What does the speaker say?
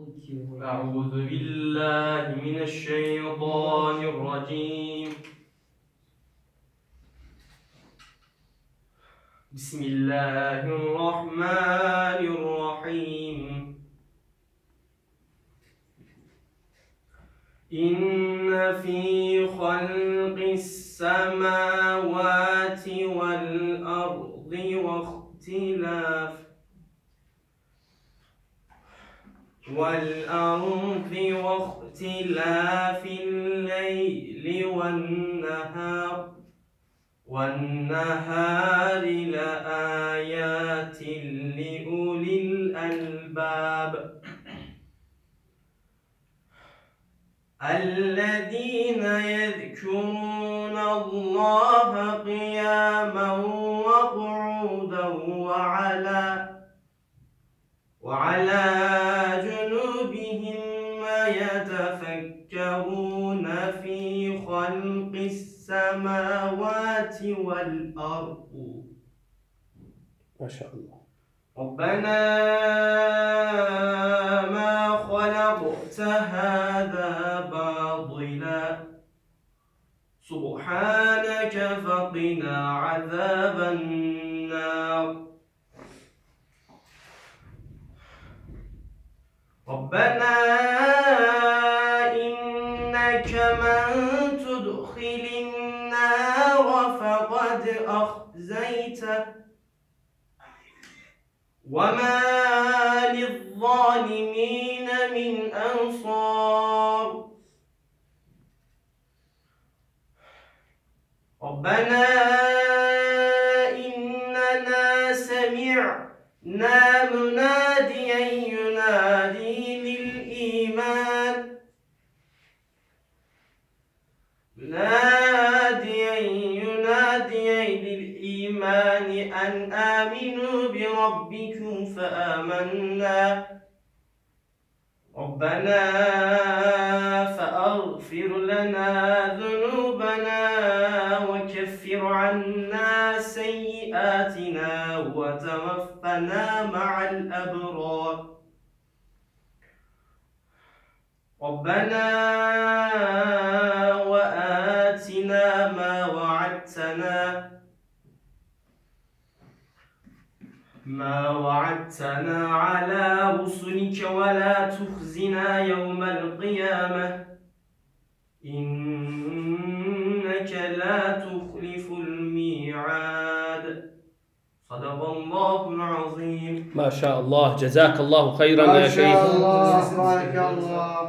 أعوذ بالله من الشيطان الرجيم. بسم الله الرحمن الرحيم. إن في خلق السماوات والأرض واختلاف والأرض واختلاف الليل والنهار والنهار لآيات لأولي الألباب. الذين يذكرون الله قياما وقعودا وعلى وعلى يتفكرون في خلق السماوات والأرض. ما شاء الله. ربنا ما خلقت هذا باطلا. سبحانك فقنا عذاب النار. ربنا فقد أخزيته وما للظالمين من أنصار. ربنا إننا سمعنا مناديا أن آمنوا بربكم فآمنا. ربنا فأغفر لنا ذنوبنا وكفر عنا سيئاتنا وتوفنا مع الأبرار. ربنا ما وعدتنا على رسلك ولا تخزنا يوم القيامة. إنك لا تخلف الميعاد. صدق الله العظيم. ما شاء الله. جزاك الله خيرا يا ما شيخ. شاء الله. بارك الله